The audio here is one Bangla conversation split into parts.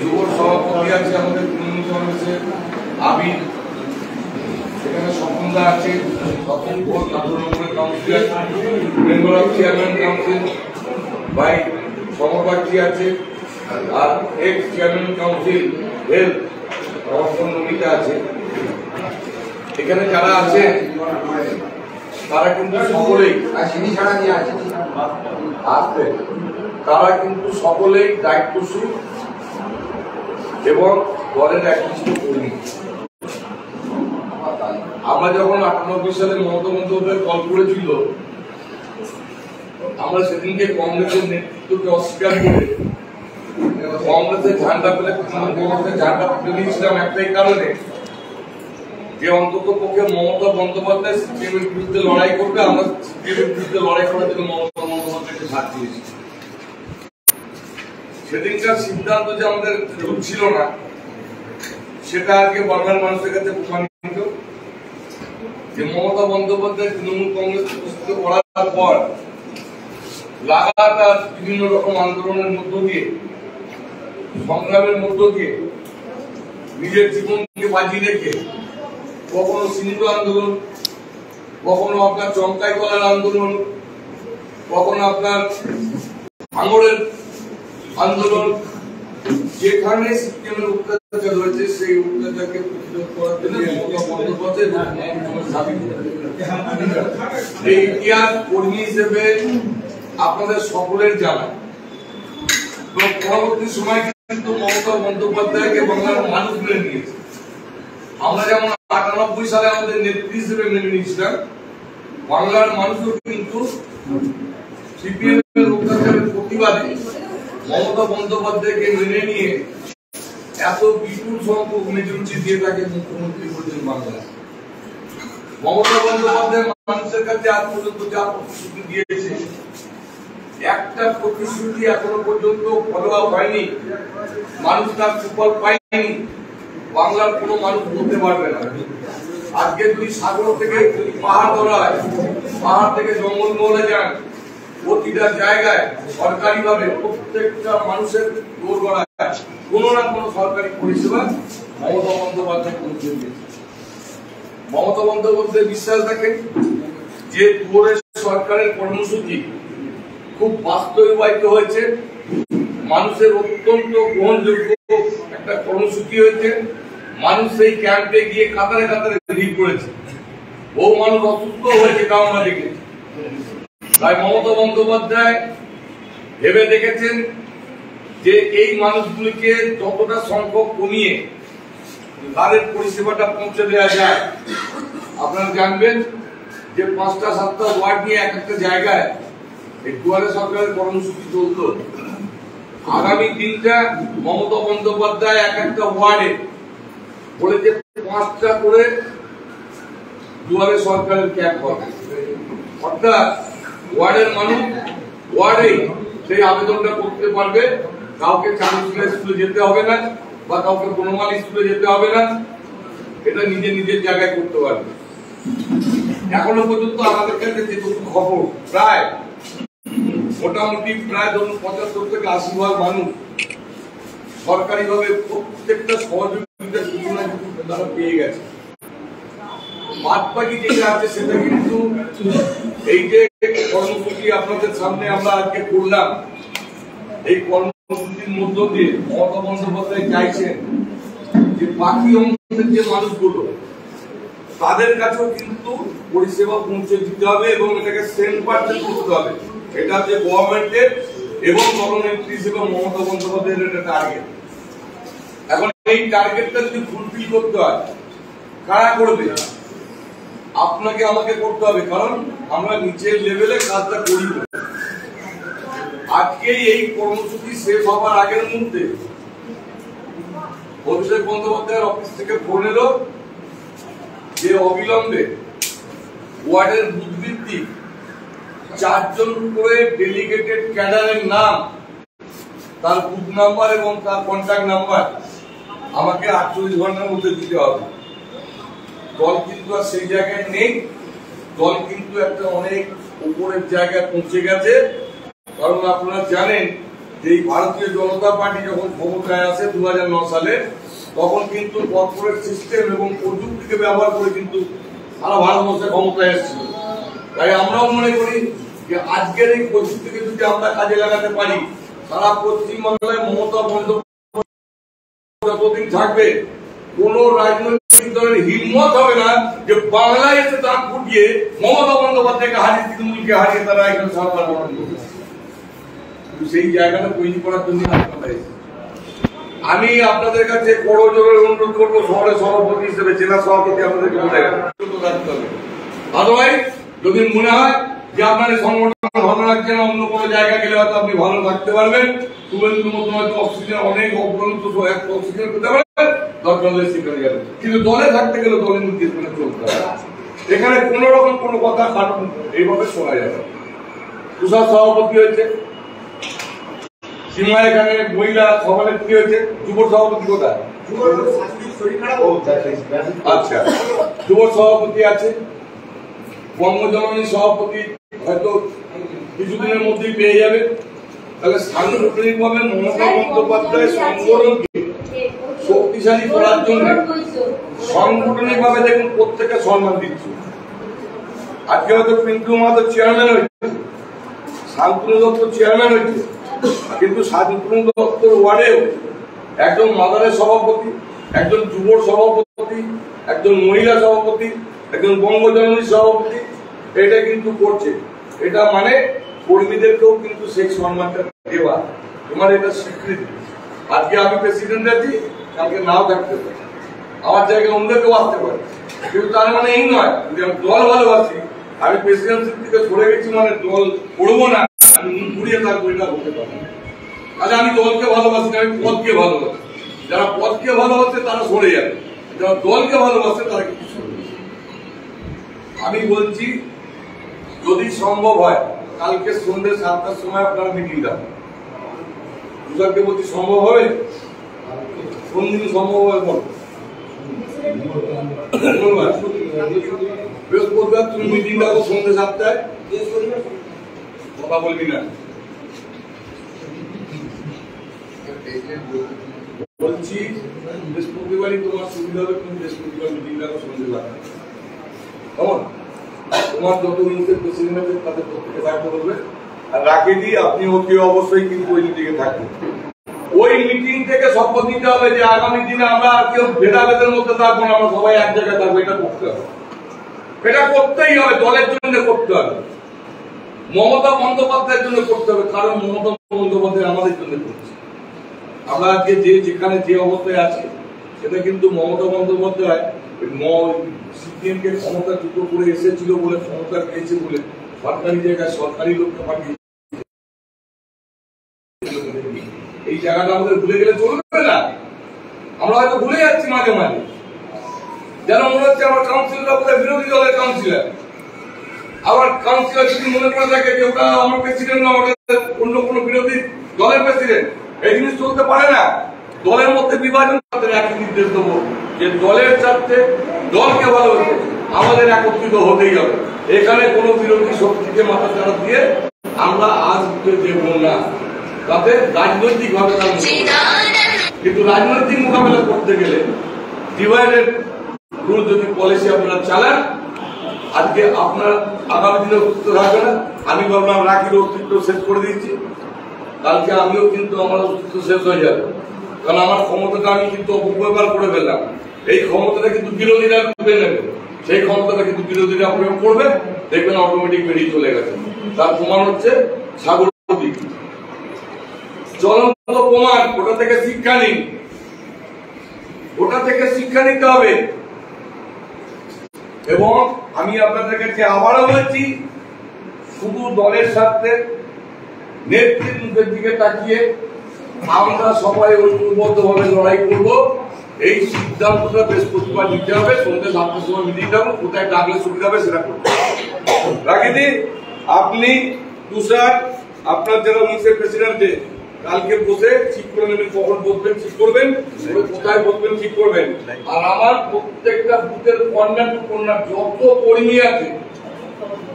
যুব সভাপতি আছে আমাদের তৃণমূল কংগ্রেসের আবির। সেখানে স্বপনদা আছে স্বপন ঘোষ আঠারো নম্বরের কাউন্সিলর বেঙ্গল চেয়ারম্যান কাউন্সিল ভাই সমবার্থী আছে আর এক্স চেয়ারম্যান কাউন্সিল হেলথ আমার আছে। এখানে যারা আছে তারা কিন্তু সকলেই আসবে। তারা কিন্তু সকলেই দায়িত্বশীল এবং দলের একনিষ্ঠ কর্মী। আমরা যখন আটানব্বই সালে মমতা বন্দ্যোপাধ্যায় কল করেছিল, আমরা সেদিনকে কংগ্রেসের নেতৃত্বকে অস্বীকার করে কংগ্রেসের ঝান্ডা পেলে কংগ্রেসের ঝান্ডা তুলে নিয়েছিলাম একটাই কারণে যে অন্তত পক্ষে মমতা বন্দ্যোপাধ্যায় সিপিএমের বিরুদ্ধে লড়াই করবে, আমরা সিপিএমের বিরুদ্ধে লড়াই করার জন্য মমতা বন্দ্যোপাধ্যায়কে সাথ দিয়েছি। সেদিনকার সিদ্ধান্ত যে আমাদের রূপ ছিল না, সেটা আজকে বাংলার মানুষের কাছে প্রমাণিত। যে মমতা বন্দ্যোপাধ্যায় তৃণমূল কংগ্রেস প্রতিষ্ঠিত করার পর লাগাতার বিভিন্ন রকম আন্দোলনের মধ্য দিয়ে, সংগ্রামের মধ্য দিয়ে নিজের জীবনকে বাজি রেখে কখনো সিন্ধু আন্দোলন, কখনো আপনার চমকাই কলার আন্দোলন, কখনো আপনার ভাঙড়ের আন্দোলন যেখানে সিপিএমের অত্যাচার হয়েছে, সেই অত্যাচারকে প্রতিরোধ করার জন্য ইতিহাস কর্মী হিসেবে আপনাদের সকলের জানা এবং পরবর্তী সময় কিন্তু মমতা বন্দ্যোপাধ্যায়কে বাংলার মানুষ মেনে নিয়েছে। আমরা যেমন আটানব্বই সালে আমাদের নেত্রী হিসেবে মেনে নিয়েছিলাম, বাংলার মানুষও কিন্তু সিপিএম অত্যাচারের প্রতিবাদে মমতা বন্দ্যোপাধ্যায়কে মেনে নিয়ে এত বিপুল সংখ্যক মেজরিটি দিয়ে তাকে মুখ্যমন্ত্রী করেছেন বাংলায়। মমতা বন্দ্যোপাধ্যায় মানুষের কাছে আজ পর্যন্ত যা প্রতিশ্রুতি দিয়েছে, একটা প্রতিশ্রুতি এখনও পর্যন্ত ফলো আপ হয়নি। মানুষ তার সুফল পায়নি। বাংলার কোনো মানুষ বলতে পারবে না। আজকে যদি সাগর থেকে পাহাড় ধরা হয়, পাহাড় থেকে জঙ্গল জঙ্গলমহলে যান প্রতিটা জায়গায় সরকারি ভাবে প্রত্যেকটা মানুষের দৌড় গড়ায় কোনো না কোনো সরকারি পরিষেবা মমতা বন্দ্যোপাধ্যায় পৌঁছে দিয়েছে। মমতা বন্দ্যোপাধ্যায় বিশ্বাস রাখেন যে দুয়ারে সরকারের কর্মসূচি খুব বাস্তবায়িত হয়েছে। মানুষের অত্যন্ত গ্রহণযোগ্য একটা কর্মসূচি হয়েছে। মানুষ সেই ক্যাম্পে গিয়ে কাতারে কাতারে ভিড় করেছে। বহু মানুষ অসুস্থ হয়েছে আমরা দেখেছি তাই মমতা বন্দ্যোপাধ্যায় ভেবে দেখেছেন যে এই মানুষগুলিকে যতটা সংখ্যক কমিয়ে তাদের পরিষেবাটা পৌঁছে দেওয়া যায়, আপনারা জানবেন যে পাঁচটা, সাতটা ওয়ার্ড নিয়ে এক একটা জায়গায় এই দুয়ারে সরকারের কর্মসূচি চলত। আগামী দিনটা মমতা বন্দ্যোপাধ্যায় এক একটা ওয়ার্ডে বলেছে পাঁচটা করে দুয়ারে সরকারের ক্যাম্প হবে। অর্থাৎ ওয়ার্ডের মানুষ ওয়ার্ডে সেই আবেদনটা করতে পারবে। কাউকে চারুশিলা স্কুলে যেতে হবে না বা কাউকে বনমাল স্কুলে যেতে হবে না। এটা নিজে নিজের জায়গায় করতে পারবে। এখনও পর্যন্ত আমাদের কাছে যেটুকু খবর প্রায় মোটামুটি প্রায় ধরুন পঁচাত্তর থেকে আশি ভাগ মানুষ সরকারিভাবে প্রত্যেকটা সহযোগিতা কিছু তারা পেয়ে গেছে। বাদ বাকি যেটা আছে সেটা কিন্তু এই যে কর্মসূচি আপনাদের সামনে আমরা আজকে করলাম। এই কর্মসূচির মধ্য দিয়ে মমতা বন্দ্যোপাধ্যায় চাইছেন যে বাকি অংশের যে মানুষগুলো, তাদের কাছেও কিন্তু পরিষেবা পৌঁছে দিতে হবে এবং এটাকে সেন্ট পার্সেন্ট করতে হবে। এটা যে গভর্নমেন্টের এবং দলনেত্রী হিসেবে মমতা বন্দ্যোপাধ্যায়ের এটা টার্গেট এখন এই টার্গেটটা যদি ফুলফিল করতে হয়, কারা করবে? আপনাকে আমাকে করতে হবে, কারণ আমরা নিচের লেভেলে কাজটা করি। আজকে এই কর্মসূচি শেষ হবার আগের মুহূর্তে অভিষেক বন্দ্যোপাধ্যায়ের অফিস থেকে ফোন এলো যে অবিলম্বে ওয়ার্ডের বুথ ভিত্তিক চারজন করে ডেলিগেটেড ক্যাডারের নাম, তার বুথ নাম্বার এবং তার কন্ট্যাক্ট নাম্বার আমাকে আটচল্লিশ ঘণ্টার মধ্যে দিতে হবে দল কিন্তু আর সেই জায়গায় নেই। দল কিন্তু একটা অনেক উপরের জায়গায় পৌঁছে গেছে। কারণ আপনারা জানেন এই ভারতীয় জনতা পার্টি যখন ক্ষমতায় আসে দুহাজার নয় সালে, তখন কিন্তু কর্পোরেট সিস্টেম এবং প্রযুক্তিকে ব্যবহার করে কিন্তু সারা ভারতবর্ষে ক্ষমতায় এসেছিল। তাই আমরাও মনে করি যে আজকের এই প্রযুক্তিকে যদি আমরা কাজে লাগাতে পারি, সারা পশ্চিমবাংলায় মমতা বন্দ্যোপাধ্যায় যতদিন থাকবে, কোন রাজনৈতিক দলের হিম্মত হবে না যে বাংলায় এসে ফুটিয়ে মমতা বন্দ্যোপাধ্যায়কে হারিয়ে তৃণমূলকে হারিয়ে তারা এখানে সরকার গঠন সেই জায়গাটা তৈরি করার জন্য আমি আপনাদের কাছে বড় অনুরোধ করব শহরের সভাপতি হিসেবে, জেলা সভাপতি আপনাদেরকে বলে যদি মনে হয় যে আপনার সংগঠন ভালো লাগছে না, অন্য কোনো জায়গায় গেলে হয়তো আপনি ভালো থাকতে পারবেন। হয়তো অক্সিজেন, অনেক অগ্রন্ত অক্সিজেন পেতে পারবেন দরকার হলে সেখানে যাবেন কিন্তু দলে থাকতে গেলে দলের নীতি মেনে চলতে হবে এখানে কোন রকম কোনো কথা এইভাবে শোনা যাবে তুষার সভাপতি হয়েছে। সীমা এখানে মহিলা সভানেত্রী হয়েছে। যুব সভাপতি কোথায়? আচ্ছা যুব সভাপতি আছে। বঙ্গজননী সভাপতি হয়তো কিছুদিনের মধ্যেই পেয়ে যাবে। তাহলে সাংগঠনিক ভাবে মমতা বন্দ্যোপাধ্যায় সংগঠনকে শক্তিশালী করার জন্য সাংগঠনিক ভাবে দেখুন প্রত্যেকে সম্মান দিচ্ছে। আজকে হয়তো পিন্টু মাহাতো চেয়ারম্যান হয়েছে শান্তনু দত্ত চেয়ারম্যান হয়েছে কিন্তু শান্তনু দত্তর ওয়ার্ডেও একজন মাদারের সভাপতি একজন যুব সভাপতি একজন মহিলা সভাপতি একজন বঙ্গজননী সভাপতি এটা কিন্তু করছে। এটা মানে কর্মীদেরকেও কিন্তু সেই সম্মানটা দেওয়া। তোমার এটা স্বীকৃতি। আজকে আমি প্রেসিডেন্ট আছি কালকে নাও থাকতে পারে। আমার জায়গায় অন্য কেউ আসতে পারে। কিন্তু তার মানে এই নয় যে আমি দল ভালোবাসি, আমি প্রেসিডেন্সির থেকে সরে গেছি মানে দল করব না, আমি মুখ ঘুরিয়ে থাকব, এটা বলতে পারব। আচ্ছা আমি দলকে ভালোবাসি আমি পদকে ভালোবাসি। যারা পদকে ভালোবাসে, তারা সরে যাবে। যারা দলকে ভালোবাসে, তারা কিছু সরবে না। আমি বলছি, যদি সম্ভব হয়, কালকে সন্ধ্যে সাতটার সময় আপনারা মিটিং দেন তুষারকে বলছি, সম্ভব হবে? কোন দিন সম্ভব বল। বৃহস্পতিবার তুমি মিটিং ডাকো সন্ধ্যে সাতটায়। কথা বলবি না। বলছি, বৃহস্পতিবারই তোমার সুবিধা হবে, তুমি বৃহস্পতিবার মিটিং ডাকো সন্ধ্যে সাতটায়। কেমন? তোমার যত প্রেসিডেন্ট আছে, তাদের প্রত্যেকে বলবে। আর রাকেদি আপনি ওকে অবশ্যই কিন্তু ওই দিকে থাকবেন। ওই মিটিং থেকে শপথ নিতে হবে যে আগামী দিনে আমরা আর কেউ ভেদাভেদের মধ্যে থাকব না, আমরা সবাই এক জায়গায় থাকব, এটা করতে হবে। এটা করতেই হবে, দলের জন্য করতে হবে। মমতা বন্দ্যোপাধ্যায়ের জন্য করতে হবে, কারণ মমতা বন্দ্যোপাধ্যায় আমাদের জন্য করছে। আমরা আজকে যে যেখানে যে অবস্থায় আছি, সেটা কিন্তু মমতা বন্দ্যোপাধ্যায় ক্ষমতা যুক্ত করে এসেছিল বলে, ক্ষমতা পেয়েছে বলে সরকারি জায়গায় সরকারি লোককে পাঠিয়ে এই জায়গাটা আমাদের ভুলে গেলে চলবে না। আমরা হয়তো ভুলে যাচ্ছি মাঝে মাঝে। যেন মনে হচ্ছে আমার কাউন্সিলর বোধহয় বিরোধী দলের কাউন্সিলর আবার কাউন্সিলর যদি মনে করে থাকে যে ওটা আমার প্রেসিডেন্ট না, ওটা অন্য কোনো বিরোধী দলের প্রেসিডেন্ট এই জিনিস চলতে পারে না। দলের মধ্যে বিভাজন তাদের একই নির্দেশ দেবো। যে দলের স্বার্থে দলকে ভালোবাসে, আমাদের একত্রিত হতেই হবে। এখানে কোনো বিরোধী শক্তিকে মাথা চাড়া দিয়ে আমরা আজ দেব না। তাতে রাজনৈতিক ভাবে কিন্তু রাজনৈতিক মোকাবেলা করতে গেলে ডিভাইডেড রুল যদি পলিসি আপনারা চালান আজকে আপনার আগামী দিনে অস্তিত্ব থাকবে না। আমি ভাবলাম রাখির অস্তিত্ব শেষ করে দিয়েছি। কালকে আমিও কিন্তু আমার অস্তিত্ব শেষ হয়ে যাবে। কারণ আমার ক্ষমতাটা আমি কিন্তু অপব্যবহার করে ফেললাম। এই ক্ষমতাটা কিন্তু বিরোধীরা তুলে নেবে সেই ক্ষমতাটা কিন্তু বিরোধীরা প্রয়োগ করবে দেখবেন অটোমেটিক বেরিয়ে চলে গেছে। তার প্রমাণ হচ্ছে সাগর জ্বলন্ত প্রমাণ, ওটা থেকে শিক্ষা নিন। ওটা থেকে শিক্ষা নিতে হবে। এবং আমি আপনাদের কাছে আবারও বলছি, শুধু দলের স্বার্থে মুখের দিকে তাকিয়ে আমরা সবাই ঐক্যবদ্ধ ভাবে লড়াই করব। এই সিদ্ধান্তটা বৃহস্পতিবার নিতে হবে, সন্ধ্যে সাতটার সময় মিটিং যাব। কোথায় ডাকলে সুবিধা হবে সেটা করব। রাখিদি আপনি তুষার, আপনার যারা মুন্সিপাল প্রেসিডেন্টে কালকে বসে ঠিক করে নেবেন কখন বসবেন ঠিক করবেন কোথায় বসবেন ঠিক করবেন। আর আমার প্রত্যেকটা বুথের কন্যা টু কন্যা যত কর্মী আছে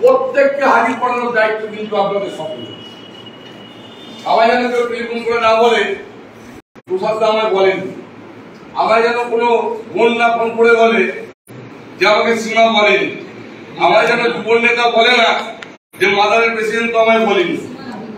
প্রত্যেককে হাজির করানোর দায়িত্ব কিন্তু আপনাদের সবাই যেন কেউ টেলিফোন করে না বলে আমায় বলেনি। আমার যেন কোনো বোন না ফোন করে বলে যে আমাকে সীমা বলেনি। আমার যেন যুবর নেতা বলে না যে মাদারের প্রেসিডেন্ট তো আমায় বলেনি।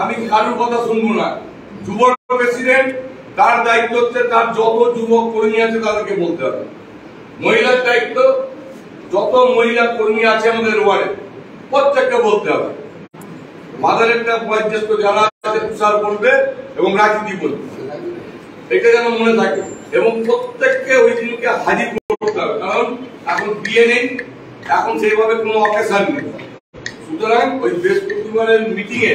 আমি কারোর কথা শুনব না। যুবর প্রেসিডেন্ট, তার দায়িত্ব হচ্ছে তার যত যুবক কর্মী আছে তাদেরকে বলতে হবে। মহিলার দায়িত্ব, যত মহিলা কর্মী আছে আমাদের ওয়ার্ডে, প্রত্যেককে বলতে হবে। মাদার একটা বয়োজ্যেষ্ঠ যারা আছে, তুষার বলবে এবং রাজনীতি বলবে। এটা যেন মনে থাকে এবং প্রত্যেককে ওই দিনকে হাজির করতে হবে। কারণ এখন বিয়ে নেই, এখন সেইভাবে কোনো অকেশন নেই। সুতরাং ওই বৃহস্পতিবারের মিটিং এ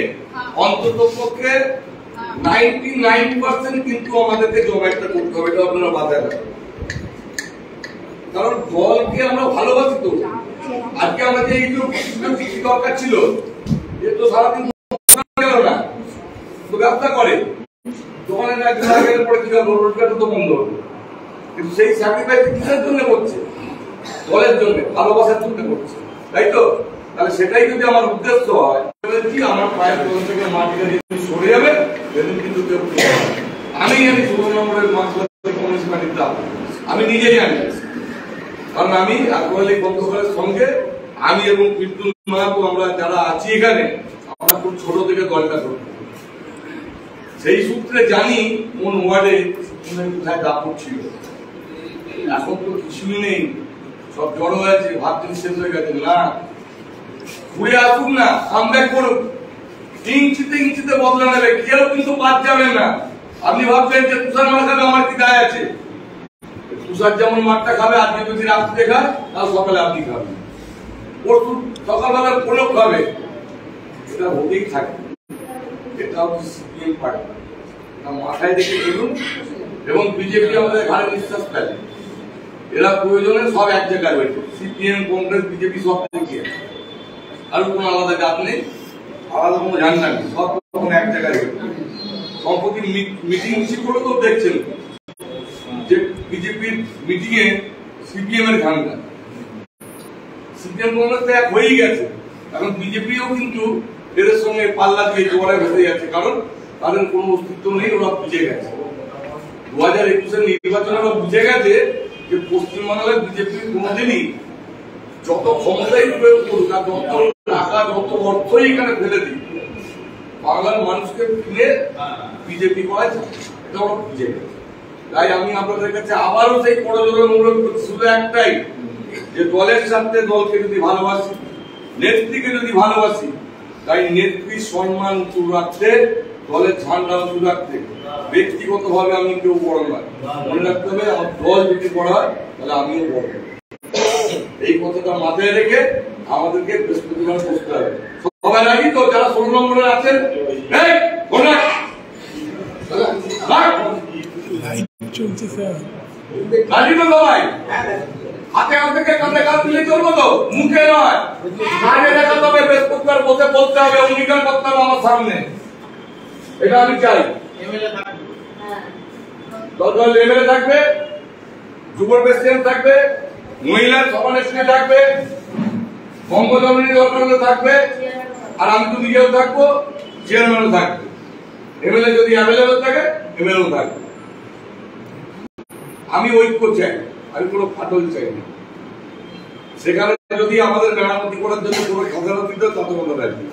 অন্তত পক্ষে দলের জন্য, ভালোবাসার জন্য করছে। তাই তো? তাহলে সেটাই যদি আমার উদ্দেশ্য হয় কি আমার পায়ের তখন থেকে মাটিটা সরে যাবে? আমি জানি ষোলো নম্বরের কমিউনিস্ট দাম। আমি নিজেই জানি। কারণ আমি আকবর আলী বন্ধুকরের সঙ্গে আমি এবং পিন্টুল মাহাতো আমরা যারা আছি এখানে, আমরা খুব ছোট থেকে দলটা করি সেই সূত্রে জানি কোন ওয়ার্ডে কোথায় দাপট ছিল। এখন তো কিছুই নেই। সব জড়ো হয়েছে ভাবছেন শেষ হয়ে গেছে। না, ঘুরে আসুক না কামব্যাক করুক। ইঞ্চিতে ইঞ্চিতে বদলা নেবে। কেউ কিন্তু বাদ যাবেন না। আপনি ভাবছেন যে তুষার মারা খাবে, আমার কি দায় আছে? তুষার যেমন মাঠটা খাবে আজকে যদি রাত্রে খায় তাহলে সকালে আপনি খাবেন। পরশু সকালবেলা প্রলোক খাবে। এটা হতেই থাকে। এটা হচ্ছে সিপিএম পার্টি। মাথায় দেখে চলুন। এবং বিজেপি আমাদের ঘাড়ে নিঃশ্বাস ফেলে। এরা প্রয়োজনে সব এক জায়গায় রয়েছে। সিপিএম, কংগ্রেস, বিজেপি সব থেকে আর কোনো আলাদা জাত নেই। আলাদা কোনো নেই সব রকম এক জায়গায় সম্প্রতি মিটিং মিছিল করে তো দেখছেন যে বিজেপির মিটিং এ সিপিএম এর ঝান্ডা সিপিএম কংগ্রেস এক হয়েই গেছে। এখন বিজেপিও কিন্তু এদের সঙ্গে পাল্লা দিয়ে জোয়ারে ভেসে যাচ্ছে, কারণ তাদের কোনো অস্তিত্ব নেই, ওরা বুঝে গেছে। দু হাজার একুশের নির্বাচনে ওরা বুঝে গেছে যে পশ্চিমবাংলায় বিজেপি কোনোদিনই যত ক্ষমতাই প্রয়োগ করুক আর যত টাকা, যত অর্থই এখানে ফেলে দিই বাংলার মানুষকে কিনে বিজেপি করা এটা গেছে তাই আমি আপনাদের কাছে আবারও সেই পড়াজোর অনুরোধ করছি, শুধু একটাই, যে দলের সাথে দলকে যদি ভালোবাসি, নেত্রীকে যদি ভালোবাসি, তাই নেত্রী সম্মান উঁচু রাখতে, দলের ঝান্ডা উঁচু রাখতে ব্যক্তিগত ভাবে আমি কেউ বড় নয়। মনে রাখতে হবে, আমার দল যদি বড় হয়, তাহলে আমিও বড়। এই কথাটা মাথায় রেখে আমাদেরকে বৃহস্পতিবার বসতে হবে। তো? যারা ষোলো নম্বরে আছেন? হাতে হাত থেকে কাঁধে কাঁধ চলবো তো? মুখে নয়। দেখাতে হবে বৃহস্পতিবার বসে বলতে হবে অঙ্গীকার করতে হবে আমার সামনে। এটা আমি চাই। দল এমএলএ থাকবে যুব প্রেসিডেন্ট থাকবে মহিলা থাকবে থাকবে, আর আমি তো নিজেও থাকব চেয়ারম্যানও থাকবে। এমএলএ যদি অ্যাভেলেবেল থাকে এমএলএও থাকবে। আমি ঐক্য চাই, আমি কোনো ফাটল চাই না। সেখানে যদি আমাদের মেরামতি করার জন্য কোনো খাজানা দিতে তাতে আমরা রাজি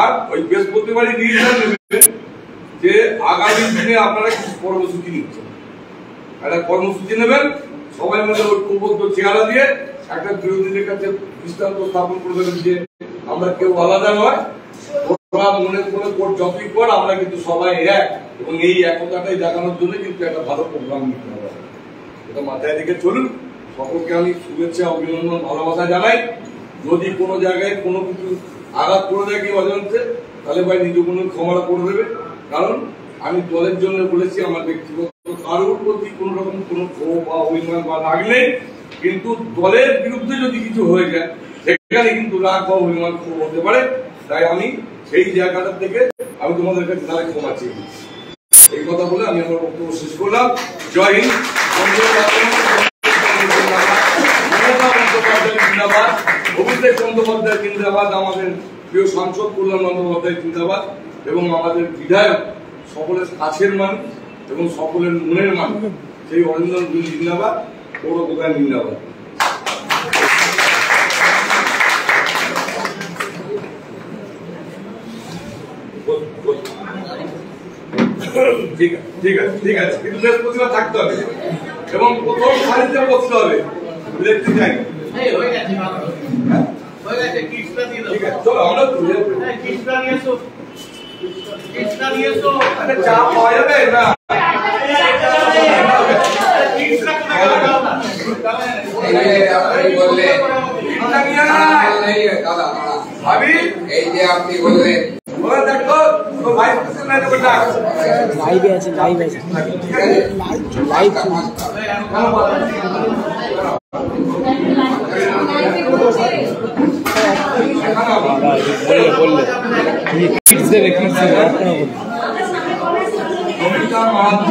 আর ওই বৃহস্পতিবারই নেবেন যে আগামী দিনে আপনারা কিছু কর্মসূচি নিচ্ছেন। একটা কর্মসূচি নেবেন সবাই মিলে ঐক্যবদ্ধ চেহারা দিয়ে একটা বিরোধীদের কাছে দৃষ্টান্ত স্থাপন করে দেবেন যে আমরা কেউ আলাদা নয়। ওরা মনে করে কোর্ট যতই কর, আমরা কিন্তু সবাই এক। এবং এই একতাটাই দেখানোর জন্য কিন্তু একটা ভালো প্রোগ্রাম নিতে হবে। এটা মাথায় রেখে চলুন। সকলকে আমি শুভেচ্ছা, অভিনন্দন, ভালোবাসা জানাই। যদি কোনো জায়গায় কোনো কিছু আঘাত করে দেয় কেউ অজান্তে, তাহলে ভাই নিজ কোনো ক্ষমা করে দেবে। কারণ আমি দলের জন্য বলেছি, আমার ব্যক্তিগত কারোর প্রতি কোনো রকম কোনো ক্ষোভ বা অভিমান বা নেই, কিন্তু দলের বিরুদ্ধে যদি কিছু হয়ে যায়, সেখানে কিন্তু রাগ বা অভিমান ক্ষোভ হতে পারে। তাই আমি সেই জায়গাটা থেকে আমি তোমাদের কাছে তাহলে ক্ষমা চেয়ে। এই কথা বলে আমি আমার বক্তব্য শেষ করলাম। জয় হিন্দ অভিষেক বন্দ্যোপাধ্যায় জিন্দাবাদ, আমাদের প্রিয় সাংসদ কল্যাণ বন্দ্যোপাধ্যায় জিন্দাবাদ, এবং আমাদের বিধায়ক সকলের কাছের মানুষ। এবং সকলের মনের মানুষ সেই অরিন্দম জিন্দাবাদ পৌর প্রধান জিন্দাবাদ। ঠিক আছে ঠিক আছে ঠিক আছে। কিন্তু বৃহস্পতিবার থাকতে হবে। এবং প্রথম সারিতে বসতে হবে দেখতে চাই এই হয়ে চলো আমরা চা পাওয়া যাবে? না কিটটা কোথায় গেল দাও না এই যে আপনি বললেন চিন্তা নিয়ে আয়। এই দাদা দাদা, ভাবি এই যে আপনি বললেন ওরা দেখো তো ভাইস প্রেসিডেন্ট আছে বেটা লাইভে আছে লাইভে আছে ঠিক আছে লাইভ কেন বলো? এখানে আবার। বললে বললে কিডস দেবে কিডস দেবে নমিতা মাহাতো